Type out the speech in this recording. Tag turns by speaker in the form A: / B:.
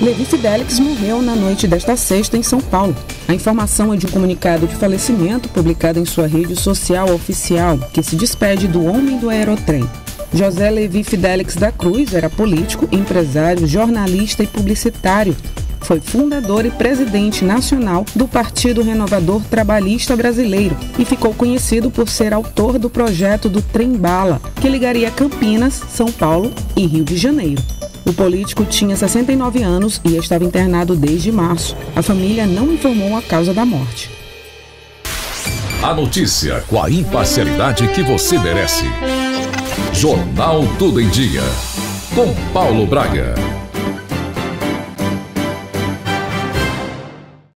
A: Levi Fidelix morreu na noite desta sexta em São Paulo. A informação é de um comunicado de falecimento publicado em sua rede social oficial, que se despede do homem do aerotrem. José Levi Fidelix da Cruz era político, empresário, jornalista e publicitário. Foi fundador e presidente nacional do Partido Renovador Trabalhista Brasileiro e ficou conhecido por ser autor do projeto do Trem Bala, que ligaria Campinas, São Paulo e Rio de Janeiro. O político tinha 69 anos e estava internado desde março. A família não informou a causa da morte.
B: A notícia com a imparcialidade que você merece. Jornal Tudo em Dia. Com Paulo Braga.